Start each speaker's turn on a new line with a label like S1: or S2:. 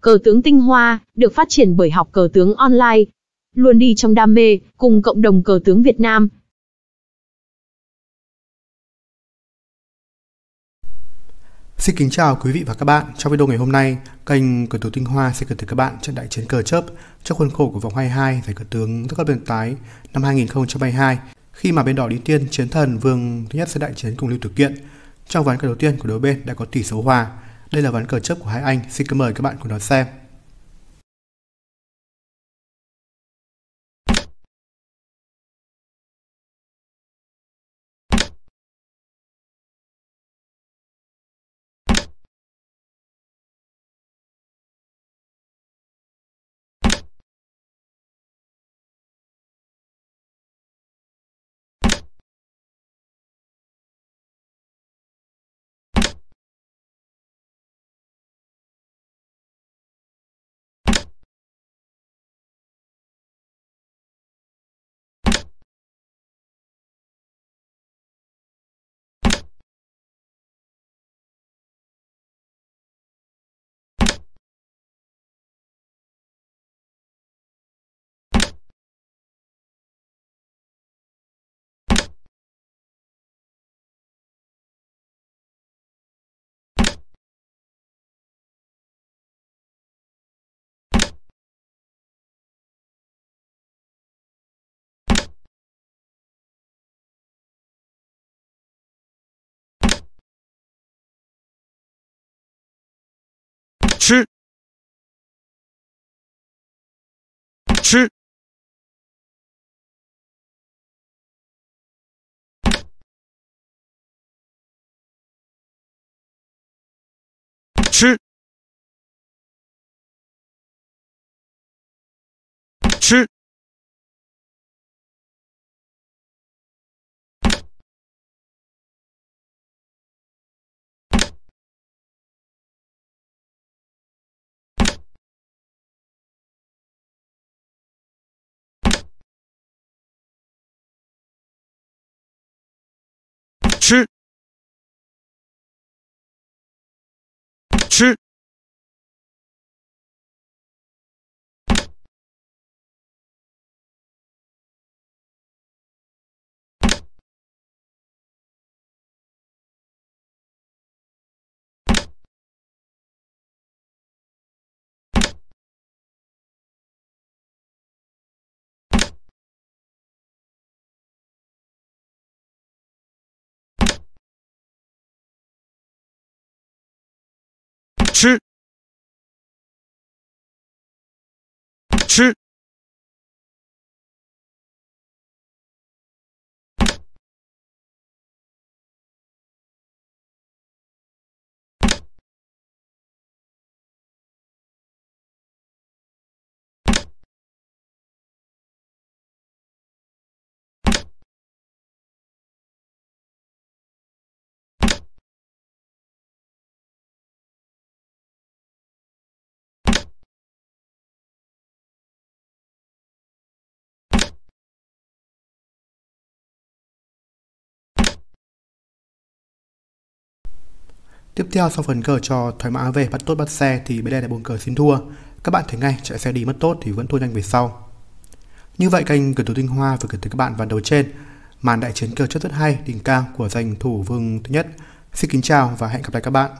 S1: Cờ tướng tinh hoa, được phát triển bởi học cờ tướng online. Luôn đi trong đam mê, cùng cộng đồng cờ tướng Việt Nam.
S2: Xin kính chào quý vị và các bạn. Trong video ngày hôm nay, kênh Cờ tướng Tinh Hoa sẽ gửi tới các bạn trận đại chiến cờ chớp trong khuôn khổ của vòng 22 giải cờ tướng các bên tái năm 2022 khi mà bên đỏ đi tiên chiến thần vương thứ nhất sẽ đại chiến cùng Lưu Tử Kiện. Trong ván cờ đầu tiên của đối bên đã có tỷ số hòa. Đây là ván cờ chấp của hai anh. Xin kính mời các bạn cùng đón xem.
S3: 吃吃
S2: Tiếp theo sau phần cờ cho thoái mã về bắt tốt bắt xe thì bên đây là buồn cờ xin thua. Các bạn thấy ngay, chạy xe đi mất tốt thì vẫn thua nhanh về sau. Như vậy kênh cờ thủ tinh hoa vừa gửi tới các bạn vào đầu trên màn đại chiến cờ chất rất hay, đỉnh cao của giành thủ vương thứ nhất. Xin kính chào và hẹn gặp lại các bạn.